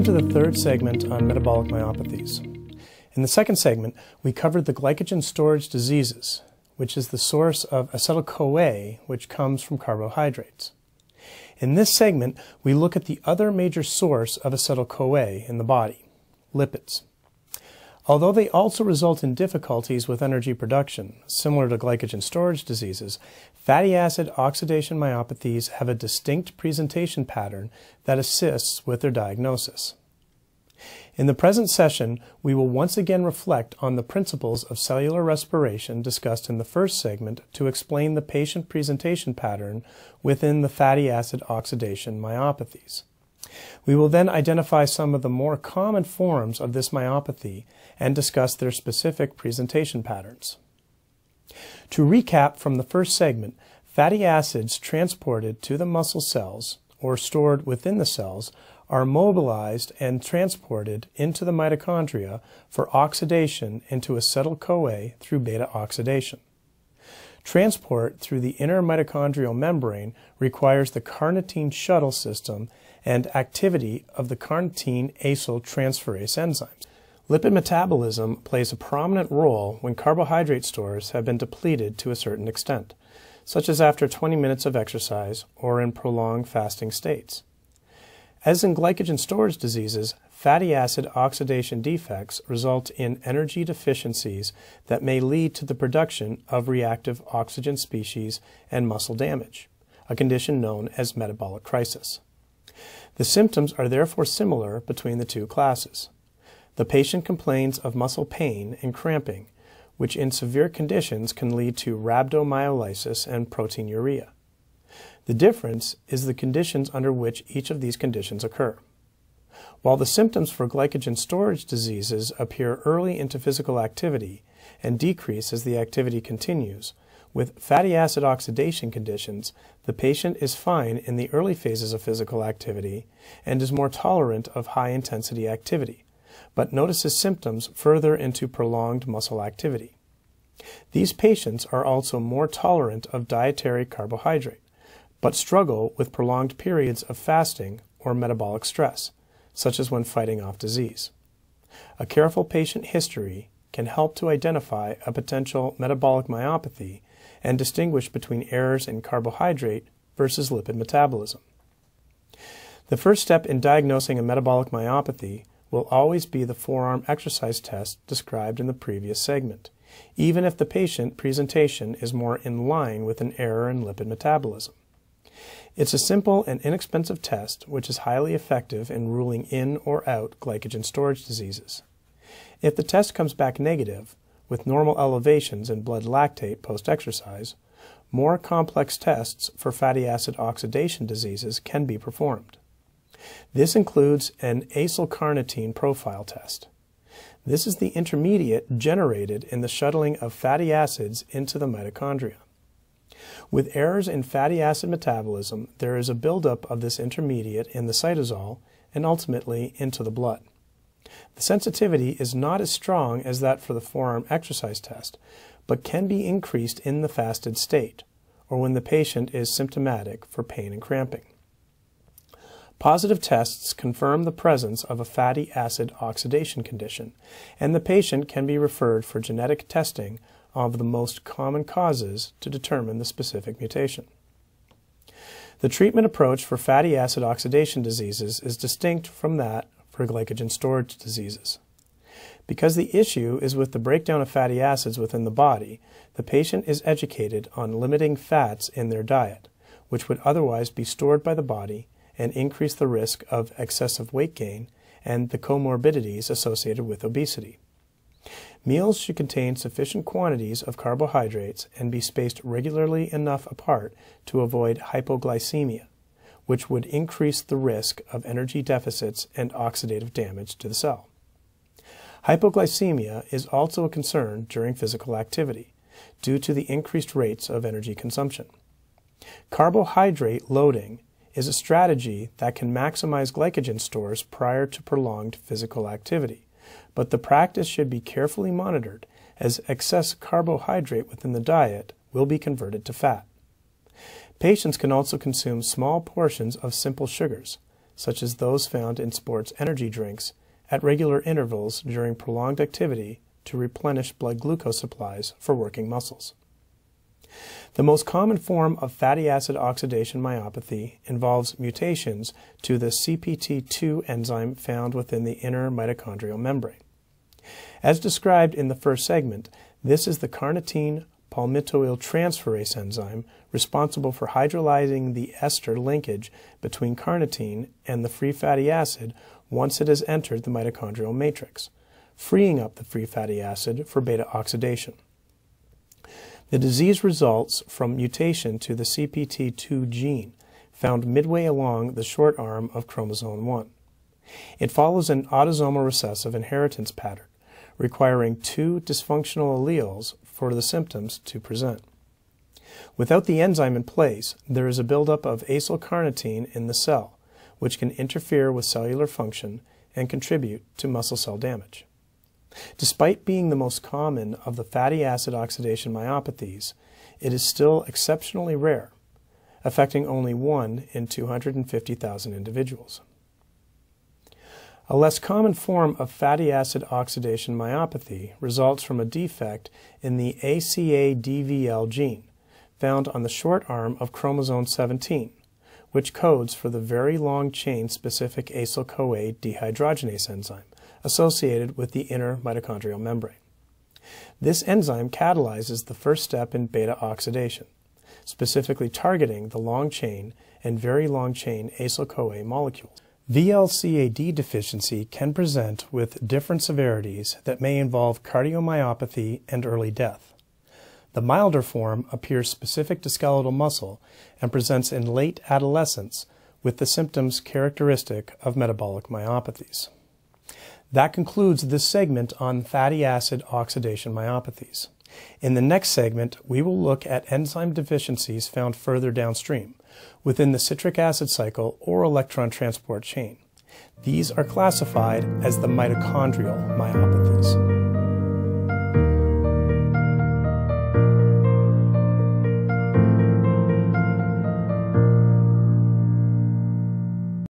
Welcome to the third segment on metabolic myopathies. In the second segment, we covered the glycogen storage diseases, which is the source of acetyl-CoA, which comes from carbohydrates. In this segment, we look at the other major source of acetyl-CoA in the body, lipids. Although they also result in difficulties with energy production, similar to glycogen storage diseases, fatty acid oxidation myopathies have a distinct presentation pattern that assists with their diagnosis. In the present session, we will once again reflect on the principles of cellular respiration discussed in the first segment to explain the patient presentation pattern within the fatty acid oxidation myopathies. We will then identify some of the more common forms of this myopathy and discuss their specific presentation patterns. To recap from the first segment, fatty acids transported to the muscle cells or stored within the cells are mobilized and transported into the mitochondria for oxidation into acetyl-CoA through beta oxidation. Transport through the inner mitochondrial membrane requires the carnitine shuttle system and activity of the carnitine acyltransferase enzymes. Lipid metabolism plays a prominent role when carbohydrate stores have been depleted to a certain extent, such as after 20 minutes of exercise or in prolonged fasting states. As in glycogen storage diseases, fatty acid oxidation defects result in energy deficiencies that may lead to the production of reactive oxygen species and muscle damage, a condition known as metabolic crisis. The symptoms are therefore similar between the two classes. The patient complains of muscle pain and cramping, which in severe conditions can lead to rhabdomyolysis and proteinuria. The difference is the conditions under which each of these conditions occur. While the symptoms for glycogen storage diseases appear early into physical activity and decrease as the activity continues, with fatty acid oxidation conditions, the patient is fine in the early phases of physical activity and is more tolerant of high intensity activity, but notices symptoms further into prolonged muscle activity. These patients are also more tolerant of dietary carbohydrate, but struggle with prolonged periods of fasting or metabolic stress, such as when fighting off disease. A careful patient history can help to identify a potential metabolic myopathy and distinguish between errors in carbohydrate versus lipid metabolism. The first step in diagnosing a metabolic myopathy will always be the forearm exercise test described in the previous segment, even if the patient presentation is more in line with an error in lipid metabolism. It's a simple and inexpensive test which is highly effective in ruling in or out glycogen storage diseases. If the test comes back negative, with normal elevations in blood lactate post-exercise, more complex tests for fatty acid oxidation diseases can be performed. This includes an acylcarnitine profile test. This is the intermediate generated in the shuttling of fatty acids into the mitochondria. With errors in fatty acid metabolism, there is a buildup of this intermediate in the cytosol and ultimately into the blood. The sensitivity is not as strong as that for the forearm exercise test, but can be increased in the fasted state, or when the patient is symptomatic for pain and cramping. Positive tests confirm the presence of a fatty acid oxidation condition, and the patient can be referred for genetic testing of the most common causes to determine the specific mutation. The treatment approach for fatty acid oxidation diseases is distinct from that for glycogen storage diseases. Because the issue is with the breakdown of fatty acids within the body, the patient is educated on limiting fats in their diet, which would otherwise be stored by the body and increase the risk of excessive weight gain and the comorbidities associated with obesity. Meals should contain sufficient quantities of carbohydrates and be spaced regularly enough apart to avoid hypoglycemia, which would increase the risk of energy deficits and oxidative damage to the cell. Hypoglycemia is also a concern during physical activity due to the increased rates of energy consumption. Carbohydrate loading is a strategy that can maximize glycogen stores prior to prolonged physical activity but the practice should be carefully monitored as excess carbohydrate within the diet will be converted to fat. Patients can also consume small portions of simple sugars, such as those found in sports energy drinks, at regular intervals during prolonged activity to replenish blood glucose supplies for working muscles. The most common form of fatty acid oxidation myopathy involves mutations to the CPT2 enzyme found within the inner mitochondrial membrane. As described in the first segment, this is the carnitine palmitoyltransferase enzyme responsible for hydrolyzing the ester linkage between carnitine and the free fatty acid once it has entered the mitochondrial matrix, freeing up the free fatty acid for beta oxidation. The disease results from mutation to the CPT2 gene found midway along the short arm of chromosome 1. It follows an autosomal recessive inheritance pattern, requiring two dysfunctional alleles for the symptoms to present. Without the enzyme in place, there is a buildup of acylcarnitine in the cell, which can interfere with cellular function and contribute to muscle cell damage. Despite being the most common of the fatty acid oxidation myopathies, it is still exceptionally rare, affecting only 1 in 250,000 individuals. A less common form of fatty acid oxidation myopathy results from a defect in the ACADVL gene, found on the short arm of chromosome 17, which codes for the very long chain specific acyl-CoA dehydrogenase enzyme associated with the inner mitochondrial membrane. This enzyme catalyzes the first step in beta oxidation, specifically targeting the long chain and very long chain acyl-CoA molecules. VLCAD deficiency can present with different severities that may involve cardiomyopathy and early death. The milder form appears specific to skeletal muscle and presents in late adolescence with the symptoms characteristic of metabolic myopathies. That concludes this segment on fatty acid oxidation myopathies. In the next segment, we will look at enzyme deficiencies found further downstream within the citric acid cycle or electron transport chain. These are classified as the mitochondrial myopathies.